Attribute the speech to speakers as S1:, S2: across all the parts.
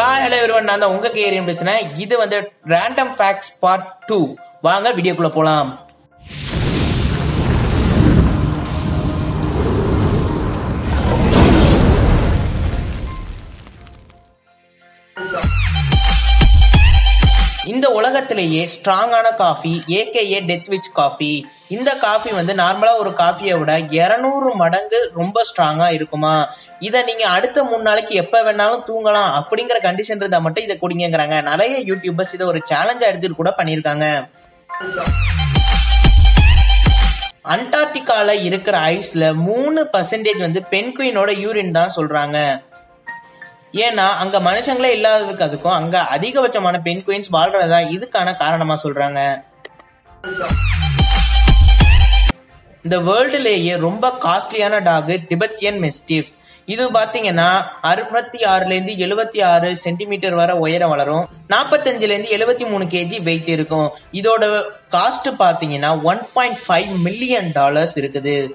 S1: Hi hello everyone நான் தான் உங்க கேரியன் பேசுனேன். இது வந்து ரேண்டம் ஃபேக்ட்ஸ் பார்ட் டூ வாங்க வீடியோக்குள்ள போலாம். இந்த உலகத்திலேயே ஸ்ட்ராங்கான coffee AKA death wish coffee இந்த காஃபி வந்து நார்மலா ஒரு காஃபியை விட 200 மடங்கு ரொம்ப ஸ்ட்ராங்கா இருக்குமா? இதை நீங்க அடுத்த மூணு நாளைக்கு எப்ப வேணாலும் தூங்கலாம் அப்படிங்கிற கண்டிஷன் இருந்தா மட்டும் இதை குடிங்கிறாங்க நிறைய யூடியூபர்ஸ் இதை ஒரு சேலஞ்சா எடுத்துட்டு கூட பண்ணியிருக்காங்க. அண்டார்டிகால இருக்கிற ஐஸ்ல மூணு பர்சன்டேஜ் வந்து பென்குயினோட யூரின் தான் சொல்றாங்க. ஏன்னா அங்க மனுஷங்களே இல்லாததுக்கு அதுக்கும் அங்க அதிகபட்சமான பெண் குயின்ஸ் வாழ்றதா இதுக்கான காரணமா சொல்றாங்க. இந்த வேர்ல்டுலேயே ரொம்ப காஸ்ட்லியான டாக் டிபத்தியன் மெஸ்டிஃப் இது பாத்தீங்கன்னா அறுபத்தி ஆறுல இருந்து எழுபத்தி ஆறு சென்டிமீட்டர் வரை உயரம் வளரும். நாற்பத்தஞ்சுல இருந்து எழுபத்தி மூணு கேஜி வெயிட் இருக்கும். இதோட காஸ்ட் பாத்தீங்கன்னா one point five million dollars இருக்குது.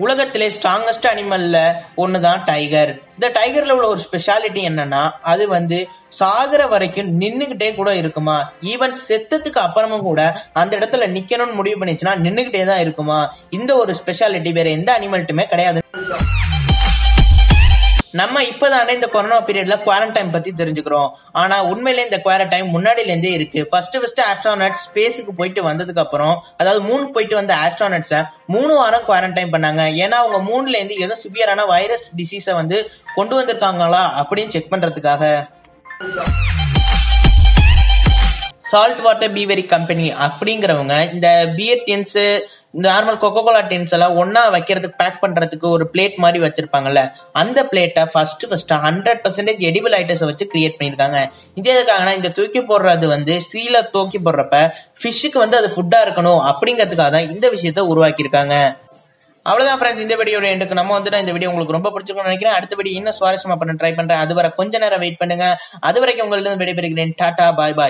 S1: உலகத்திலே ஸ்ட்ராங்கஸ்ட் அனிமல்ல ஒண்ணுதான் டைகர் இந்த டைகர்ல உள்ள ஒரு ஸ்பெஷாலிட்டி என்னன்னா அது வந்து சாகுற வரைக்கும் நின்றுகிட்டே கூட இருக்குமா? ஈவன் செத்ததுக்கு அப்புறமும் கூட அந்த இடத்துல நிக்கணும்னு முடிவு பண்ணிச்சுன்னா நின்றுகிட்டே தான் இருக்குமா? இந்த ஒரு ஸ்பெஷாலிட்டி வேற எந்த அனிமல்ட்டுமே கிடையாது. நம்ம இப்பதானே இந்த கொரோனா பீரியட்ல குவாரண்டைன் பத்தி தெரிஞ்சுக்கிறோம். ஆனா உண்மையிலே இந்த குவாரண்டைன் முன்னாடில இருந்தே இருக்கு. ஃபர்ஸ்ட் ஃபர்ஸ்ட் ஆஸ்ட்ரானட்ஸ் ஸ்பேஸுக்கு போயிட்டு வந்ததுக்கு அப்புறம் அதாவது மூணு போயிட்டு வந்த ஆஸ்ட்ரானட்ஸை மூணு வாரம் குவாரண்டைன் பண்ணாங்க. ஏன்னா அவங்க மூணுல இருந்து ஏதோ சிவியரான வைரஸ் டிசீஸை வந்து கொண்டு வந்திருக்காங்களா அப்படின்னு செக் பண்றதுக்காக. சால்ட் வாட்டர் பீவரி கம்பெனி அப்படிங்கிறவங்க இந்த beer tins normal Coca Cola tins எல்லாம் ஒன்னா வைக்கிறதுக்கு பேக் பண்றதுக்கு ஒரு பிளேட் மாதிரி வச்சிருப்பாங்கல்ல அந்த பிளேட்டை first first hundred percentage edible ஐட்டம்ஸை வச்சு கிரியேட் பண்ணியிருக்காங்க. இது எதுக்காகனா இந்த தூக்கி போடுறது வந்து சீல தூக்கி போடுறப்ப ஃபிஷ்ஷுக்கு வந்து அது ஃபுட்டா இருக்கணும் அப்படிங்கிறதுக்காக தான் இந்த விஷயத்த உருவாக்கியிருக்காங்க. அவ்வளவுதான் ஃப்ரெண்ட்ஸ் இந்த வீடியோட எனக்கு நம்ம வந்துட்டு இந்த வீடியோ உங்களுக்கு ரொம்ப பிடிச்சிருக்கும்னு நினைக்கிறேன். அடுத்த வீடியோ இன்னும் சுவாரஸ்யமா பண்ண ட்ரை பண்றேன். அது வரை கொஞ்ச நேரம் வெயிட் பண்ணுங்க. அது வரைக்கும் உங்கள்ட்ட விடைபெறுகிறேன். டாடா பாய் பாய்